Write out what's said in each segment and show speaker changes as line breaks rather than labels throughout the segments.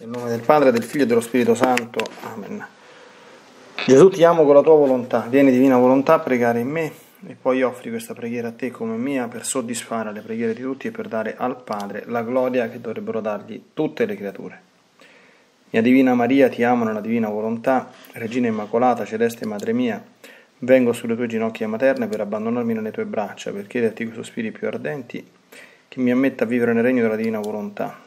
Nel nome del Padre, del Figlio e dello Spirito Santo. Amen. Gesù ti amo con la tua volontà, vieni divina volontà a pregare in me e poi offri questa preghiera a te come mia per soddisfare le preghiere di tutti e per dare al Padre la gloria che dovrebbero dargli tutte le creature. Mia Divina Maria, ti amo nella divina volontà, Regina Immacolata, Celeste Madre mia, vengo sulle tue ginocchia materne per abbandonarmi nelle tue braccia, per chiederti con sospiri più ardenti che mi ammetta a vivere nel regno della divina volontà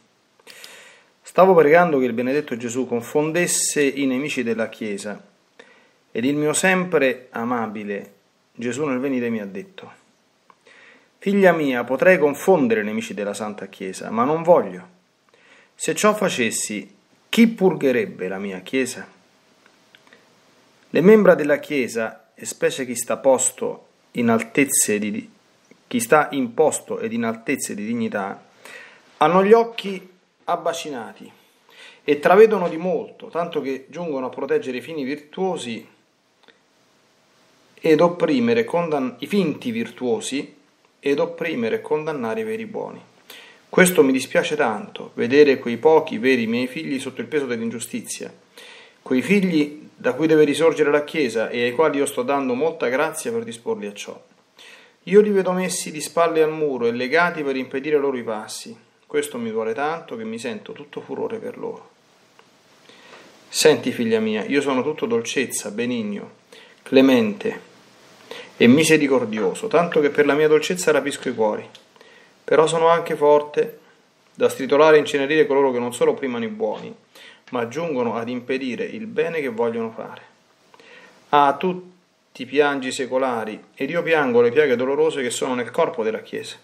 Stavo pregando che il benedetto Gesù confondesse i nemici della Chiesa ed il mio sempre amabile Gesù nel venire mi ha detto, Figlia mia, potrei confondere i nemici della Santa Chiesa, ma non voglio. Se ciò facessi, chi purgherebbe la mia Chiesa? Le membra della Chiesa, e specie chi sta posto in altezze di chi sta in posto ed in altezze di dignità, hanno gli occhi abbacinati e travedono di molto, tanto che giungono a proteggere i fini virtuosi ed opprimere condann- i finti virtuosi ed opprimere e condannare i veri buoni. Questo mi dispiace tanto, vedere quei pochi veri miei figli sotto il peso dell'ingiustizia, quei figli da cui deve risorgere la Chiesa e ai quali io sto dando molta grazia per disporli a ciò. Io li vedo messi di spalle al muro e legati per impedire loro i passi. Questo mi duole tanto che mi sento tutto furore per loro. Senti, figlia mia, io sono tutto dolcezza, benigno, clemente e misericordioso, tanto che per la mia dolcezza rapisco i cuori. Però sono anche forte da stritolare e incenerire coloro che non solo primano i buoni, ma giungono ad impedire il bene che vogliono fare. Ah, tu ti piangi secolari, ed io piango le piaghe dolorose che sono nel corpo della Chiesa,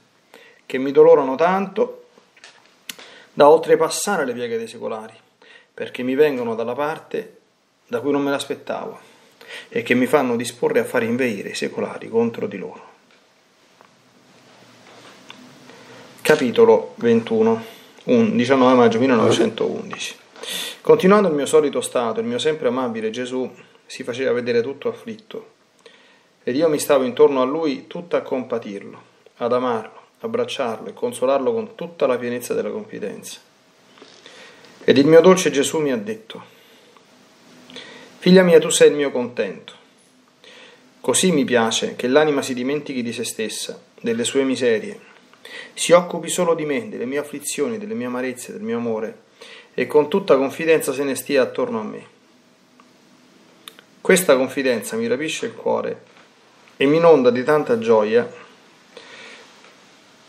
che mi dolorano tanto da oltrepassare le pieghe dei secolari, perché mi vengono dalla parte da cui non me l'aspettavo e che mi fanno disporre a fare inveire i secolari contro di loro. Capitolo 21, 19 maggio 1911. Continuando il mio solito stato, il mio sempre amabile Gesù si faceva vedere tutto afflitto ed io mi stavo intorno a lui tutta a compatirlo, ad amarlo abbracciarlo e consolarlo con tutta la pienezza della confidenza. Ed il mio dolce Gesù mi ha detto, Figlia mia, tu sei il mio contento. Così mi piace che l'anima si dimentichi di se stessa, delle sue miserie, si occupi solo di me, delle mie afflizioni, delle mie amarezze, del mio amore, e con tutta confidenza se ne stia attorno a me. Questa confidenza mi rapisce il cuore e mi inonda di tanta gioia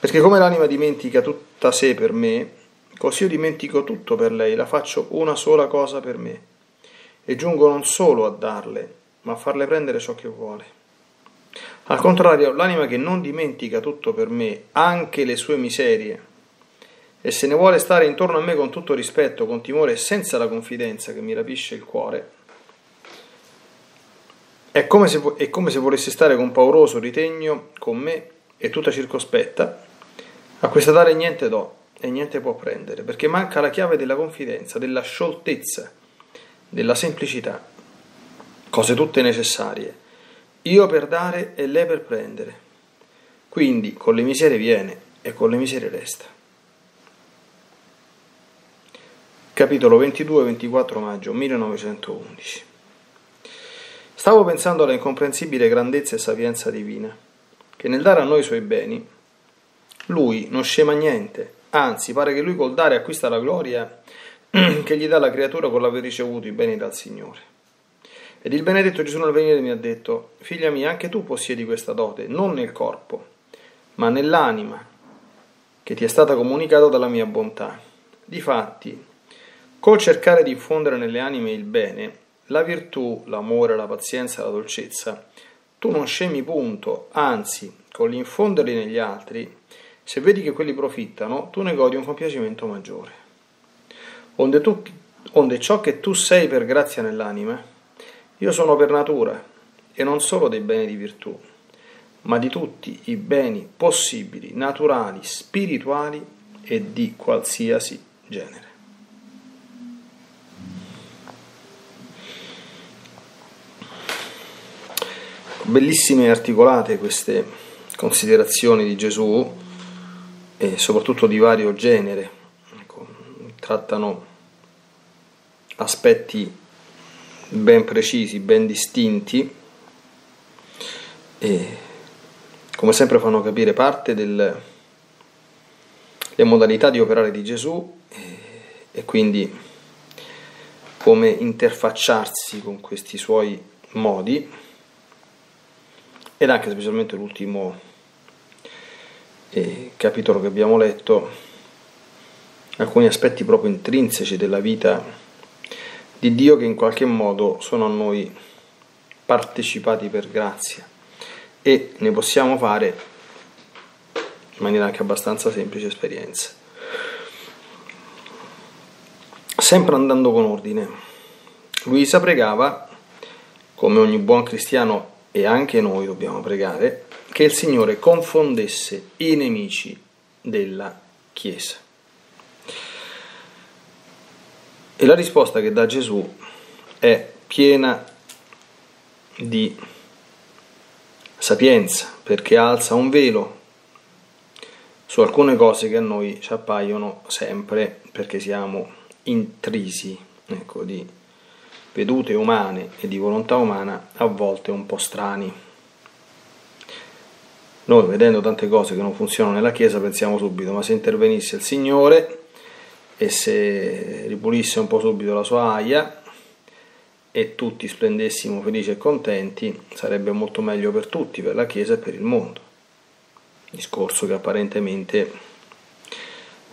perché come l'anima dimentica tutta sé per me, così io dimentico tutto per lei, la faccio una sola cosa per me e giungo non solo a darle, ma a farle prendere ciò che vuole. Al contrario, l'anima che non dimentica tutto per me, anche le sue miserie, e se ne vuole stare intorno a me con tutto rispetto, con timore e senza la confidenza che mi rapisce il cuore, è come se, è come se volesse stare con pauroso ritegno con me e tutta circospetta, a questa tale niente do e niente può prendere, perché manca la chiave della confidenza, della scioltezza, della semplicità, cose tutte necessarie. Io per dare e lei per prendere. Quindi con le miserie viene e con le miserie resta. Capitolo 22-24 maggio 1911 Stavo pensando alla incomprensibile grandezza e sapienza divina, che nel dare a noi i suoi beni lui non scema niente, anzi pare che lui col dare acquista la gloria che gli dà la creatura con l'aver ricevuto i beni dal Signore. Ed il benedetto Gesù nel venire mi ha detto, figlia mia, anche tu possiedi questa dote, non nel corpo, ma nell'anima, che ti è stata comunicata dalla mia bontà. Difatti, col cercare di infondere nelle anime il bene, la virtù, l'amore, la pazienza, la dolcezza, tu non scemi punto, anzi, con l'infonderli negli altri, se vedi che quelli profittano, tu ne godi un compiacimento maggiore. Onde, tu, onde ciò che tu sei per grazia nell'anima, io sono per natura, e non solo dei beni di virtù, ma di tutti i beni possibili, naturali, spirituali e di qualsiasi genere. Bellissime e articolate queste considerazioni di Gesù e soprattutto di vario genere, ecco, trattano aspetti ben precisi, ben distinti e come sempre fanno capire parte delle modalità di operare di Gesù e, e quindi come interfacciarsi con questi suoi modi ed anche specialmente l'ultimo e capitolo che abbiamo letto alcuni aspetti proprio intrinseci della vita di Dio che in qualche modo sono a noi partecipati per grazia e ne possiamo fare in maniera anche abbastanza semplice esperienza. Sempre andando con ordine, Luisa pregava, come ogni buon cristiano e anche noi dobbiamo pregare, che il Signore confondesse i nemici della Chiesa. E la risposta che dà Gesù è piena di sapienza, perché alza un velo su alcune cose che a noi ci appaiono sempre, perché siamo intrisi ecco, di vedute umane e di volontà umana, a volte un po' strani. Noi vedendo tante cose che non funzionano nella Chiesa pensiamo subito, ma se intervenisse il Signore e se ripulisse un po' subito la sua aia e tutti splendessimo felici e contenti, sarebbe molto meglio per tutti, per la Chiesa e per il mondo. Discorso che apparentemente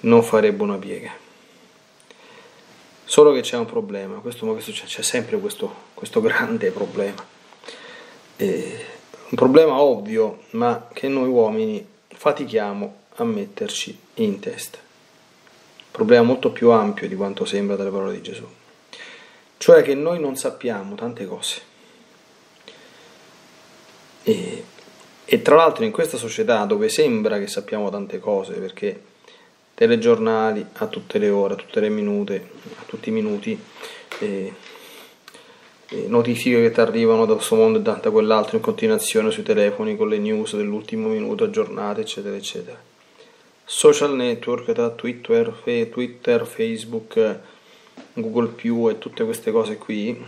non farebbe una piega. Solo che c'è un problema, questo, c'è sempre questo, questo grande problema eh, un problema ovvio, ma che noi uomini fatichiamo a metterci in testa. Un problema molto più ampio di quanto sembra dalle parole di Gesù. Cioè che noi non sappiamo tante cose. E, e tra l'altro in questa società dove sembra che sappiamo tante cose, perché telegiornali a tutte le ore, a tutte le minute, a tutti i minuti, eh, notifiche che ti arrivano da questo mondo e da quell'altro in continuazione sui telefoni con le news dell'ultimo minuto aggiornate, eccetera, eccetera. Social network da Twitter, fe, Twitter Facebook, Google e tutte queste cose qui.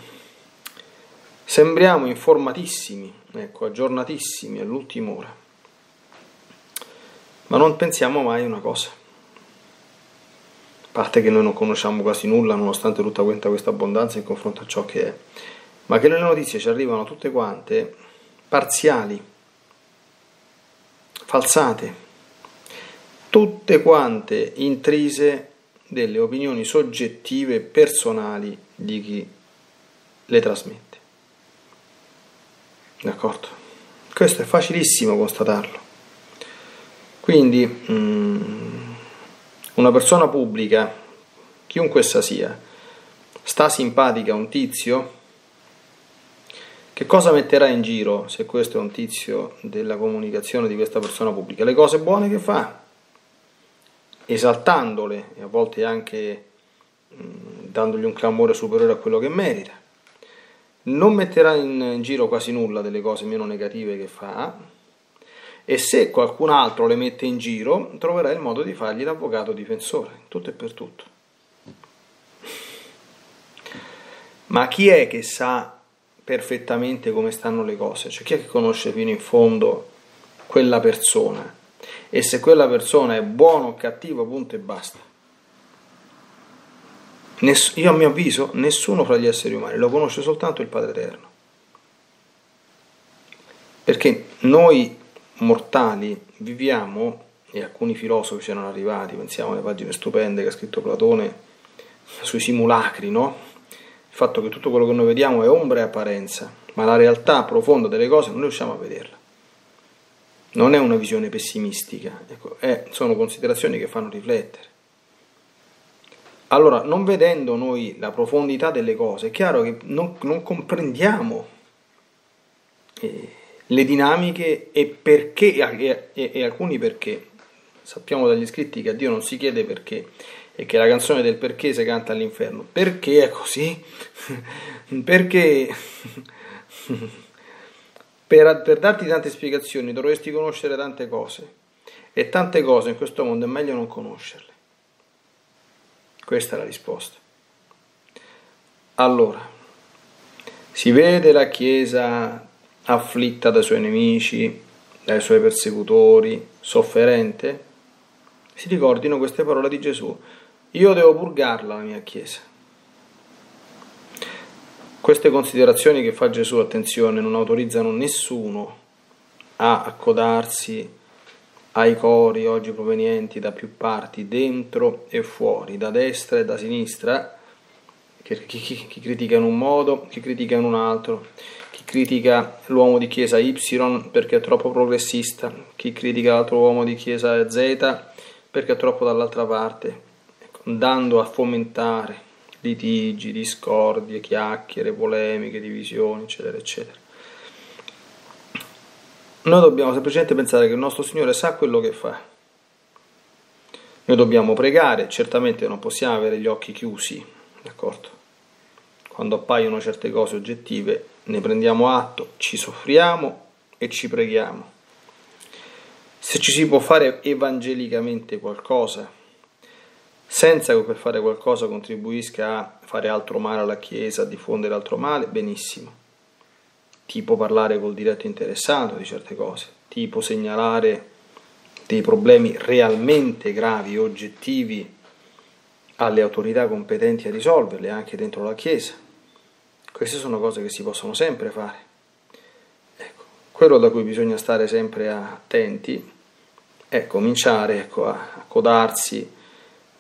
Sembriamo informatissimi, ecco, aggiornatissimi all'ultima ora. Ma non pensiamo mai a una cosa. Parte che noi non conosciamo quasi nulla, nonostante tutta questa abbondanza in confronto a ciò che è ma che le notizie ci arrivano tutte quante parziali, falsate, tutte quante intrise delle opinioni soggettive personali di chi le trasmette. D'accordo? Questo è facilissimo constatarlo. Quindi mm, una persona pubblica, chiunque essa sia, sta simpatica a un tizio, che cosa metterà in giro se questo è un tizio della comunicazione di questa persona pubblica? Le cose buone che fa, esaltandole e a volte anche mh, dandogli un clamore superiore a quello che merita. Non metterà in giro quasi nulla delle cose meno negative che fa e se qualcun altro le mette in giro troverà il modo di fargli l'avvocato difensore, tutto e per tutto. Ma chi è che sa perfettamente come stanno le cose, cioè chi è che conosce fino in fondo quella persona e se quella persona è buona o cattiva, punto e basta. Ness- io a mio avviso nessuno fra gli esseri umani lo conosce soltanto il Padre Eterno. Perché noi mortali viviamo, e alcuni filosofi ci arrivati, pensiamo alle pagine stupende che ha scritto Platone sui simulacri, no? fatto che tutto quello che noi vediamo è ombra e apparenza, ma la realtà profonda delle cose non riusciamo a vederla. Non è una visione pessimistica, ecco, è, sono considerazioni che fanno riflettere. Allora, non vedendo noi la profondità delle cose, è chiaro che non, non comprendiamo eh, le dinamiche e perché, e, e, e alcuni perché. Sappiamo dagli scritti che a Dio non si chiede perché, e che la canzone del perché si canta all'inferno. Perché è così? perché per, per darti tante spiegazioni dovresti conoscere tante cose e tante cose in questo mondo è meglio non conoscerle. Questa è la risposta. Allora, si vede la Chiesa afflitta dai suoi nemici, dai suoi persecutori, sofferente? Si ricordino queste parole di Gesù. Io devo purgarla la mia Chiesa. Queste considerazioni che fa Gesù, attenzione, non autorizzano nessuno a accodarsi ai cori oggi provenienti da più parti, dentro e fuori, da destra e da sinistra, chi, chi, chi critica in un modo, chi critica in un altro, chi critica l'uomo di chiesa Y perché è troppo progressista, chi critica l'altro uomo di chiesa Z perché è troppo dall'altra parte, andando a fomentare litigi, discordie, chiacchiere, polemiche, divisioni, eccetera, eccetera. Noi dobbiamo semplicemente pensare che il nostro Signore sa quello che fa. Noi dobbiamo pregare, certamente non possiamo avere gli occhi chiusi, d'accordo? Quando appaiono certe cose oggettive, ne prendiamo atto, ci soffriamo e ci preghiamo. Se ci si può fare evangelicamente qualcosa, senza che per fare qualcosa contribuisca a fare altro male alla Chiesa, a diffondere altro male, benissimo. Tipo parlare col diretto interessato di certe cose, tipo segnalare dei problemi realmente gravi, oggettivi, alle autorità competenti a risolverli anche dentro la Chiesa. Queste sono cose che si possono sempre fare. Ecco, quello da cui bisogna stare sempre attenti è cominciare ecco, a codarsi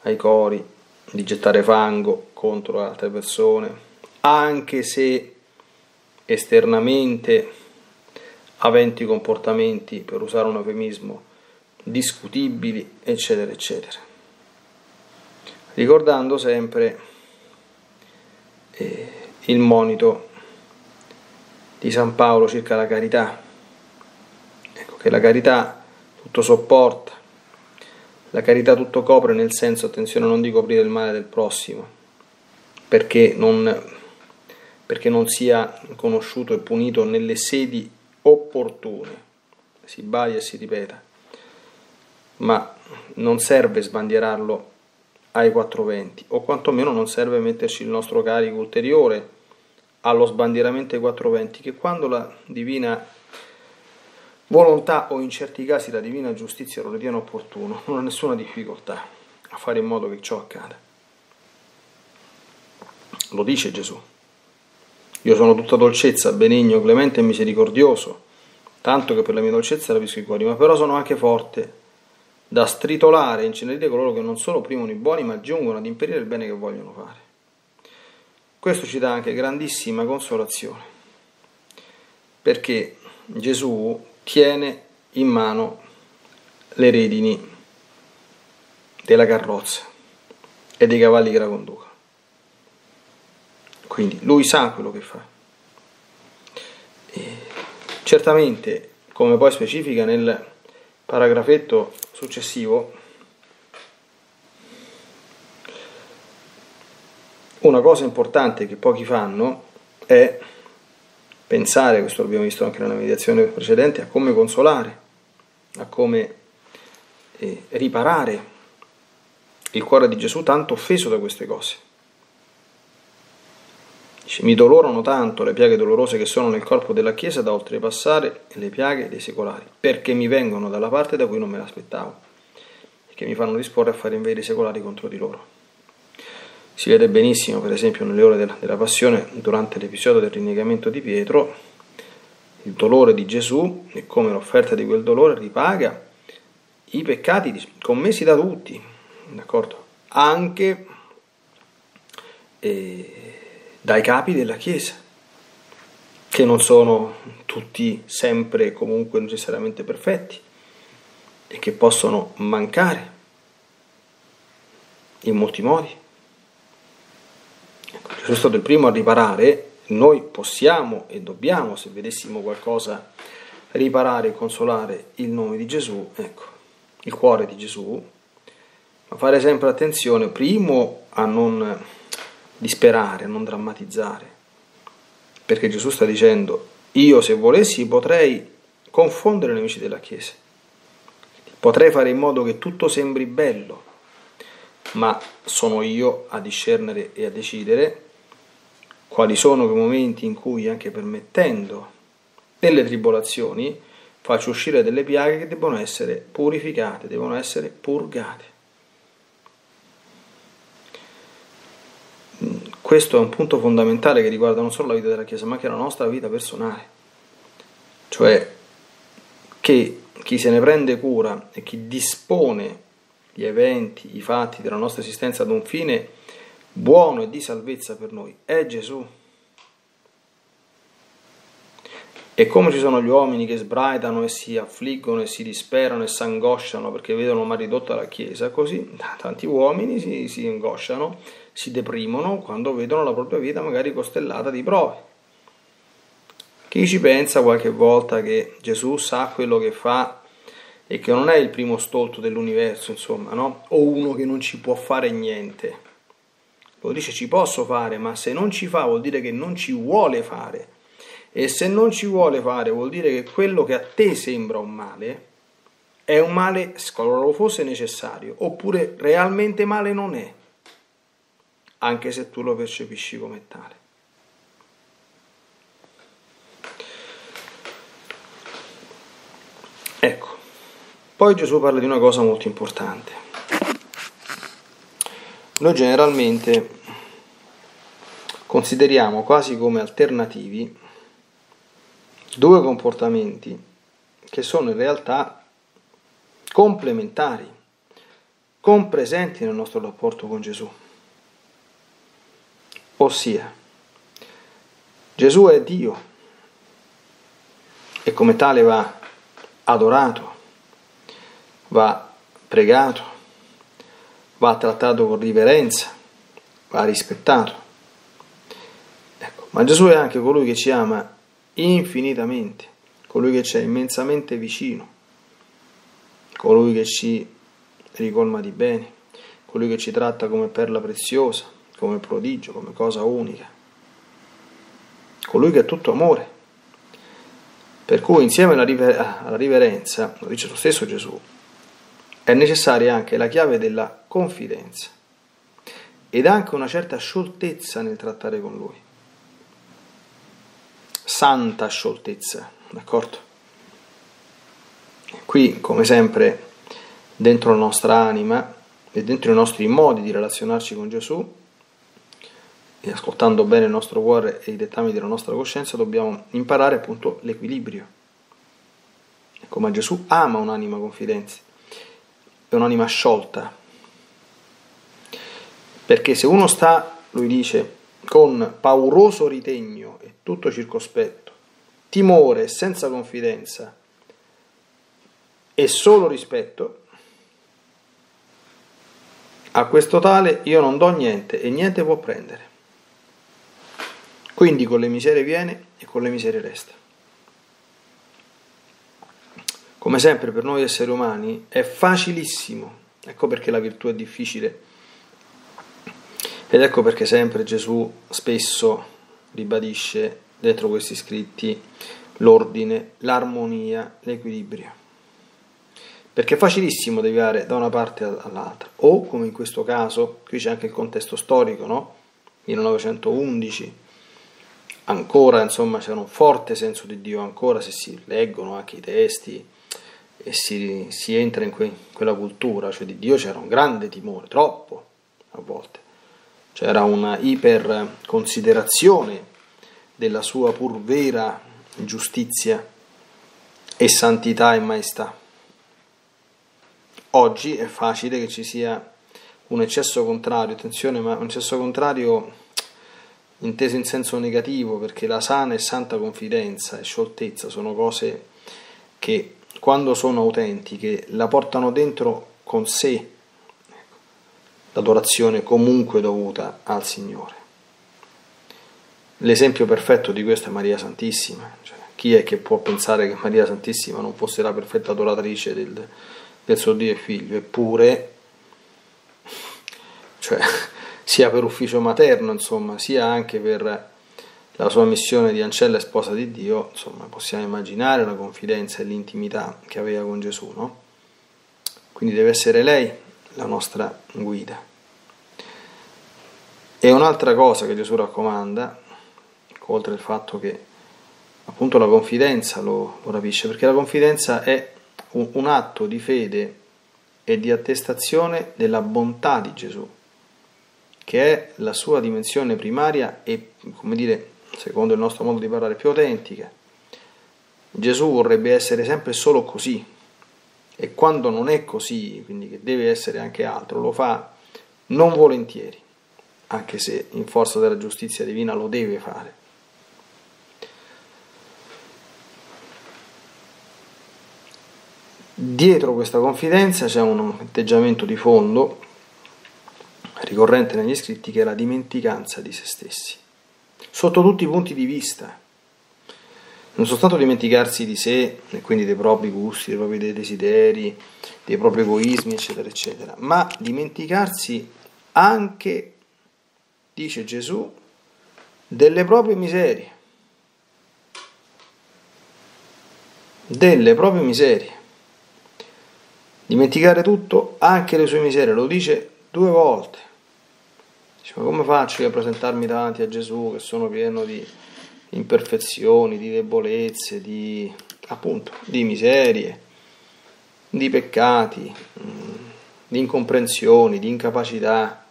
ai cori, di gettare fango contro altre persone, anche se esternamente aventi comportamenti, per usare un eufemismo, discutibili, eccetera, eccetera. Ricordando sempre eh, il monito di San Paolo circa la carità, ecco che la carità tutto sopporta, la carità tutto copre nel senso, attenzione, non di coprire il male del prossimo, perché non, perché non sia conosciuto e punito nelle sedi opportune, si badi e si ripeta, ma non serve sbandierarlo ai 420, o quantomeno non serve metterci il nostro carico ulteriore allo sbandieramento ai 420, che quando la divina volontà o in certi casi la divina giustizia lo ritiene opportuno, non ha nessuna difficoltà a fare in modo che ciò accada. Lo dice Gesù. Io sono tutta dolcezza, benigno, clemente e misericordioso, tanto che per la mia dolcezza rapisco i cuori, ma però sono anche forte da stritolare e incenerire coloro che non solo primono i buoni, ma giungono ad impedire il bene che vogliono fare. Questo ci dà anche grandissima consolazione, perché Gesù tiene in mano le redini della carrozza e dei cavalli che la conducono. Quindi lui sa quello che fa. E certamente, come poi specifica nel paragrafetto successivo, una cosa importante che pochi fanno è pensare, questo l'abbiamo visto anche nella meditazione precedente, a come consolare, a come eh, riparare il cuore di Gesù tanto offeso da queste cose. Dice, mi dolorano tanto le piaghe dolorose che sono nel corpo della Chiesa da oltrepassare le piaghe dei secolari, perché mi vengono dalla parte da cui non me l'aspettavo e che mi fanno disporre a fare invece i secolari contro di loro. Si vede benissimo, per esempio, nelle ore della, della passione, durante l'episodio del rinnegamento di Pietro, il dolore di Gesù e come l'offerta di quel dolore ripaga i peccati commessi da tutti, d'accordo? Anche eh, dai capi della Chiesa, che non sono tutti sempre e comunque necessariamente perfetti e che possono mancare in molti modi. È stato il primo a riparare, noi possiamo e dobbiamo, se vedessimo qualcosa, riparare e consolare il nome di Gesù, ecco, il cuore di Gesù, ma fare sempre attenzione, primo, a non disperare, a non drammatizzare. Perché Gesù sta dicendo, io se volessi potrei confondere i nemici della Chiesa, potrei fare in modo che tutto sembri bello, ma sono io a discernere e a decidere quali sono quei momenti in cui, anche permettendo delle tribolazioni, faccio uscire delle piaghe che devono essere purificate, devono essere purgate. Questo è un punto fondamentale che riguarda non solo la vita della Chiesa, ma anche la nostra vita personale. Cioè che chi se ne prende cura e chi dispone gli eventi, i fatti della nostra esistenza ad un fine buono e di salvezza per noi è Gesù. E come ci sono gli uomini che sbraitano e si affliggono e si disperano e si angosciano perché vedono mal ridotta la Chiesa, così tanti uomini si, si angosciano si deprimono quando vedono la propria vita magari costellata di prove. Chi ci pensa qualche volta che Gesù sa quello che fa e che non è il primo stolto dell'universo, insomma, no? O uno che non ci può fare niente. Lo dice ci posso fare, ma se non ci fa vuol dire che non ci vuole fare. E se non ci vuole fare vuol dire che quello che a te sembra un male è un male qualora lo fosse necessario, oppure realmente male non è anche se tu lo percepisci come tale. Ecco, poi Gesù parla di una cosa molto importante. Noi generalmente consideriamo quasi come alternativi due comportamenti che sono in realtà complementari, compresenti nel nostro rapporto con Gesù. Ossia, Gesù è Dio e come tale va adorato, va pregato, va trattato con riverenza, va rispettato. Ecco, ma Gesù è anche colui che ci ama infinitamente, colui che ci è immensamente vicino, colui che ci ricolma di beni, colui che ci tratta come perla preziosa, come prodigio, come cosa unica, colui che è tutto amore. Per cui insieme alla riverenza, lo dice lo stesso Gesù, è necessaria anche la chiave della confidenza ed anche una certa scioltezza nel trattare con Lui. Santa scioltezza, d'accordo? Qui, come sempre, dentro la nostra anima e dentro i nostri modi di relazionarci con Gesù, e ascoltando bene il nostro cuore e i dettami della nostra coscienza, dobbiamo imparare appunto l'equilibrio. Ma Gesù ama un'anima confidenza, è un'anima sciolta. Perché se uno sta, lui dice, con pauroso ritegno e tutto circospetto, timore senza confidenza e solo rispetto, a questo tale io non do niente e niente può prendere. Quindi con le miserie viene e con le miserie resta. Come sempre per noi esseri umani è facilissimo, ecco perché la virtù è difficile ed ecco perché sempre Gesù spesso ribadisce dentro questi scritti l'ordine, l'armonia, l'equilibrio. Perché è facilissimo deviare da una parte all'altra, o come in questo caso, qui c'è anche il contesto storico, no? 1911 ancora insomma c'era un forte senso di Dio, ancora se si leggono anche i testi e si, si entra in que, quella cultura, cioè di Dio c'era un grande timore, troppo a volte, c'era una iperconsiderazione della sua pur vera giustizia e santità e maestà. Oggi è facile che ci sia un eccesso contrario, attenzione, ma un eccesso contrario inteso in senso negativo, perché la sana e santa confidenza e scioltezza sono cose che quando sono autentiche la portano dentro con sé l'adorazione comunque dovuta al Signore. L'esempio perfetto di questo è Maria Santissima. Cioè, chi è che può pensare che Maria Santissima non fosse la perfetta adoratrice del, del suo Dio e Figlio? Eppure, cioè, sia per ufficio materno, insomma, sia anche per la sua missione di ancella e sposa di Dio, insomma, possiamo immaginare la confidenza e l'intimità che aveva con Gesù, no? Quindi deve essere lei la nostra guida. E un'altra cosa che Gesù raccomanda, oltre al fatto che appunto la confidenza lo, lo rapisce, perché la confidenza è un, un atto di fede e di attestazione della bontà di Gesù che è la sua dimensione primaria e, come dire, secondo il nostro modo di parlare, più autentica. Gesù vorrebbe essere sempre solo così e quando non è così, quindi che deve essere anche altro, lo fa non volentieri, anche se in forza della giustizia divina lo deve fare. Dietro questa confidenza c'è un atteggiamento di fondo ricorrente negli scritti che è la dimenticanza di se stessi, sotto tutti i punti di vista. Non soltanto dimenticarsi di sé, e quindi dei propri gusti, dei propri desideri, dei propri egoismi, eccetera, eccetera, ma dimenticarsi anche, dice Gesù, delle proprie miserie. Delle proprie miserie. Dimenticare tutto, anche le sue miserie, lo dice due volte. Dice, ma come faccio io a presentarmi davanti a Gesù che sono pieno di imperfezioni, di debolezze, di, appunto, di miserie, di peccati, mm, di incomprensioni, di incapacità.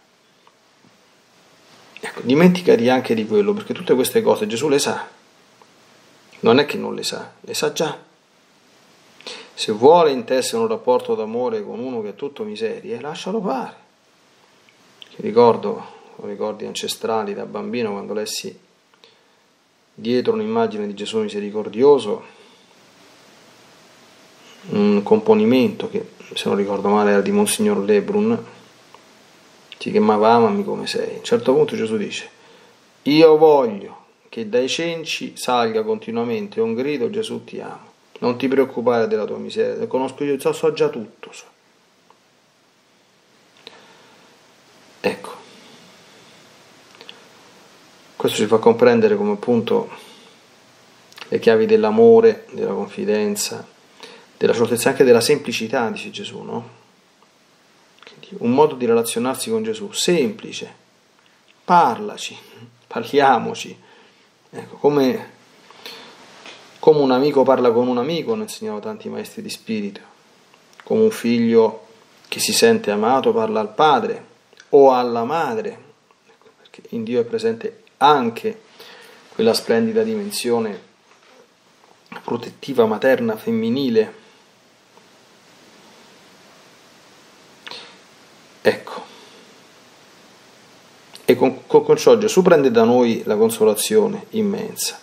Ecco, dimenticati anche di quello, perché tutte queste cose Gesù le sa. Non è che non le sa, le sa già. Se vuole intessere un rapporto d'amore con uno che è tutto miserie, lascialo fare. Ricordo ricordi ancestrali da bambino quando lessi dietro un'immagine di Gesù misericordioso, un componimento che, se non ricordo male, era di Monsignor Lebrun, ti chiamava amami come sei. A un certo punto Gesù dice, io voglio che dai cenci salga continuamente un grido Gesù ti amo. Non ti preoccupare della tua miseria, conosco io, so, so già tutto. So. Ecco, questo ci fa comprendere come appunto le chiavi dell'amore, della confidenza, della certezza anche della semplicità, dice Gesù, no? Un modo di relazionarsi con Gesù semplice, parlaci, parliamoci, ecco, come, come un amico parla con un amico, hanno insegnato tanti maestri di spirito, come un figlio che si sente amato parla al padre o alla madre, ecco, perché in Dio è presente anche quella splendida dimensione protettiva materna femminile. Ecco. E con, con, Gesù prende da noi la consolazione immensa,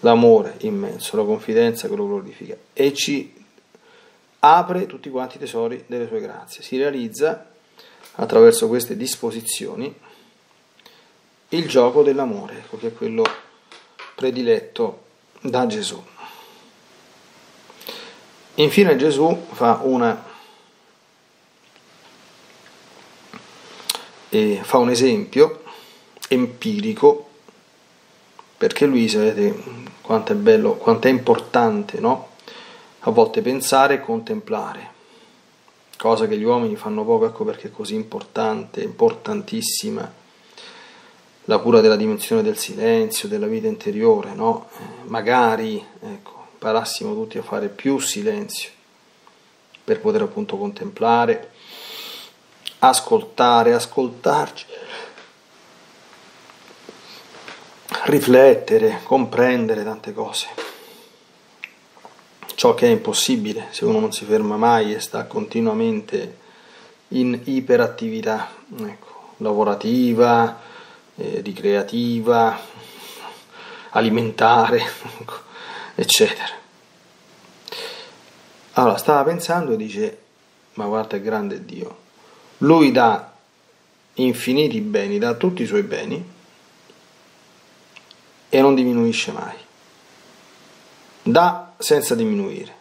l'amore immenso, la confidenza che lo glorifica e ci apre tutti quanti i tesori delle sue grazie. Si realizza attraverso queste disposizioni il gioco dell'amore, ecco che è quello prediletto da Gesù. Infine Gesù fa, una, fa un esempio empirico perché lui, sapete quanto è bello, quanto è importante, no? A volte pensare e contemplare, cosa che gli uomini fanno poco, ecco perché è così importante, importantissima la cura della dimensione del silenzio, della vita interiore, no? Eh, magari ecco, imparassimo tutti a fare più silenzio per poter appunto contemplare, ascoltare, ascoltarci, riflettere, comprendere tante cose. Ciò che è impossibile se uno non si ferma mai e sta continuamente in iperattività ecco, lavorativa, eh, ricreativa, alimentare, eccetera. Allora, stava pensando e dice, ma guarda è grande Dio, lui dà infiniti beni, dà tutti i suoi beni e non diminuisce mai. Dà senza diminuire.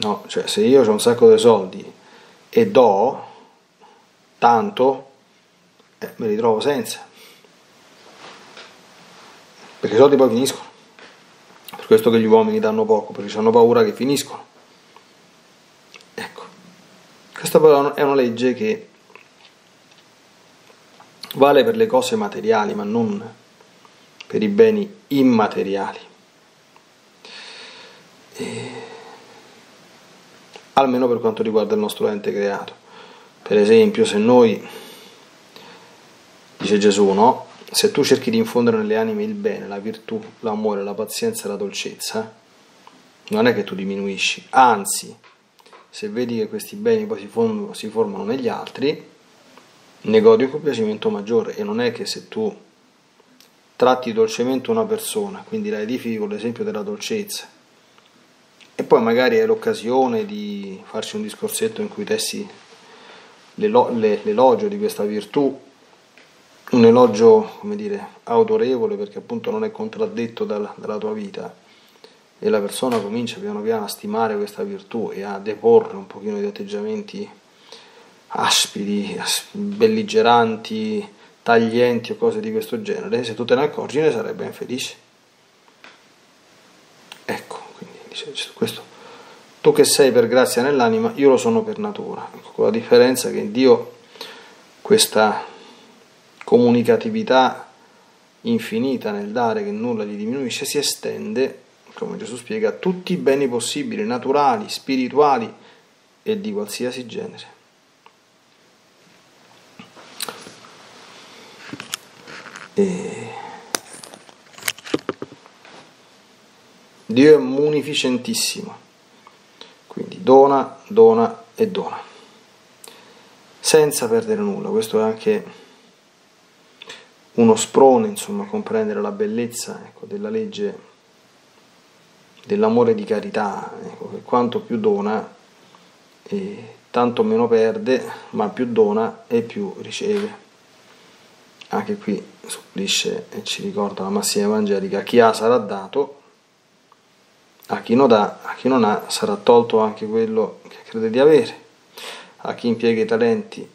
No, cioè se io ho un sacco di soldi e do tanto, eh, me li trovo senza. Perché i soldi poi finiscono. Per questo che gli uomini danno poco, perché hanno paura che finiscono. Ecco, questa però è una legge che vale per le cose materiali, ma non per i beni immateriali. E... Almeno per quanto riguarda il nostro ente creato. Per esempio, se noi dice Gesù, no? Se tu cerchi di infondere nelle anime il bene, la virtù, l'amore, la pazienza e la dolcezza, non è che tu diminuisci, anzi, se vedi che questi beni poi si, formano, si formano negli altri, ne godi un compiacimento maggiore e non è che se tu tratti dolcemente una persona, quindi la edifichi con l'esempio della dolcezza, e poi magari hai l'occasione di farci un discorsetto in cui tessi l'elogio di questa virtù un elogio, come dire, autorevole perché appunto non è contraddetto dalla, dalla tua vita e la persona comincia piano piano a stimare questa virtù e a deporre un pochino di atteggiamenti aspri, belligeranti, taglienti o cose di questo genere, se tu te ne accorgi ne sarai ben felice. Ecco, quindi dice questo. Tu che sei per grazia nell'anima, io lo sono per natura. Ecco, con la differenza che Dio questa comunicatività infinita nel dare che nulla gli diminuisce, si estende, come Gesù spiega, a tutti i beni possibili, naturali, spirituali e di qualsiasi genere. E... Dio è munificentissimo, quindi dona, dona e dona, senza perdere nulla. Questo è anche uno sprone, insomma, comprendere la bellezza ecco, della legge dell'amore di carità, ecco, che quanto più dona, eh, tanto meno perde, ma più dona e più riceve. Anche qui supplisce e ci ricorda la massima evangelica, a chi ha sarà dato, a chi non dà, a chi non ha sarà tolto anche quello che crede di avere, a chi impiega i talenti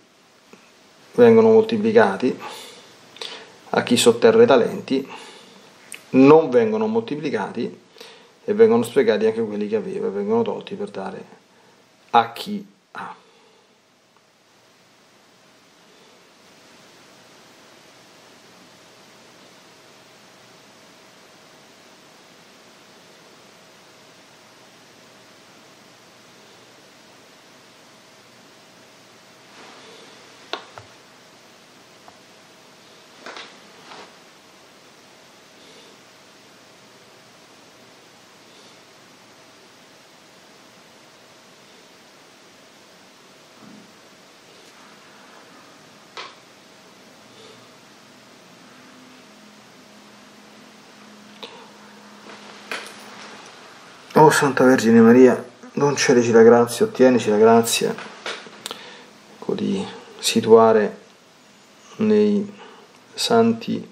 vengono moltiplicati, a chi sotterra i talenti non vengono moltiplicati e vengono spiegati anche quelli che aveva, vengono tolti per dare a chi ha. Oh Santa Vergine Maria, concedici la grazia, ottienici la grazia ecco, di situare nei santi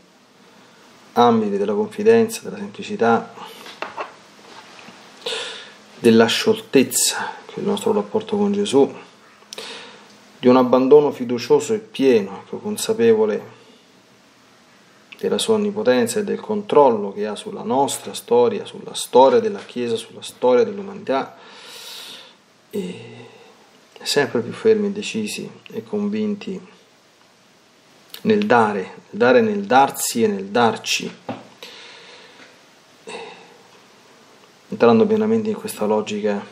ambiti della confidenza, della semplicità, della scioltezza, che è il nostro rapporto con Gesù, di un abbandono fiducioso e pieno, ecco, consapevole della sua onnipotenza e del controllo che ha sulla nostra storia, sulla storia della Chiesa, sulla storia dell'umanità, e sempre più fermi, decisi e convinti nel dare, nel dare nel darsi e nel darci, entrando pienamente in questa logica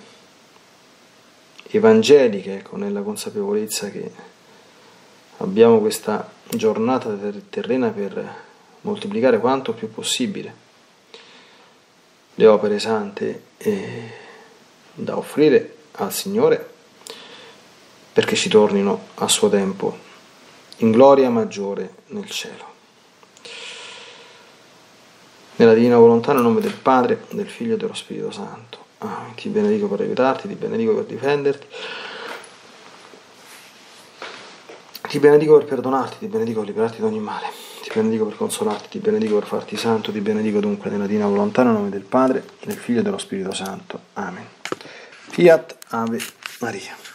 evangelica, ecco, nella consapevolezza che abbiamo questa giornata terrena per moltiplicare quanto più possibile le opere sante eh, da offrire al Signore perché ci tornino a suo tempo in gloria maggiore nel cielo. Nella divina volontà, nel nome del Padre, del Figlio e dello Spirito Santo. Amen. Ti benedico per aiutarti, ti benedico per difenderti, ti benedico per perdonarti, ti benedico per liberarti da ogni male benedico per consolarti, ti benedico per farti santo, ti benedico dunque nella divina volontà, nel nome del Padre, del Figlio e dello Spirito Santo. Amen. Fiat Ave Maria.